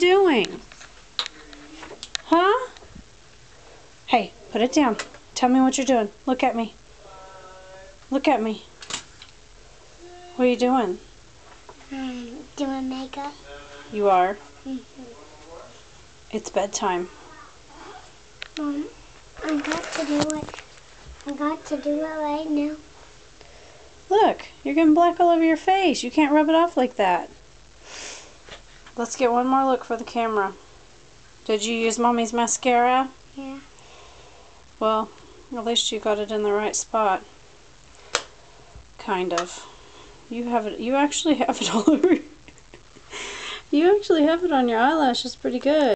doing? Huh? Hey, put it down. Tell me what you're doing. Look at me. Look at me. What are you doing? Um, doing makeup. You are. Mm-hmm. It's bedtime. Mom, I got to do it. I got to do it right now. Look, you're getting black all over your face. You can't rub it off like that. Let's get one more look for the camera. Did you use mommy's mascara? Yeah. Well, at least you got it in the right spot. Kind of. You have it. You actually have it all over. you actually have it on your eyelashes pretty good.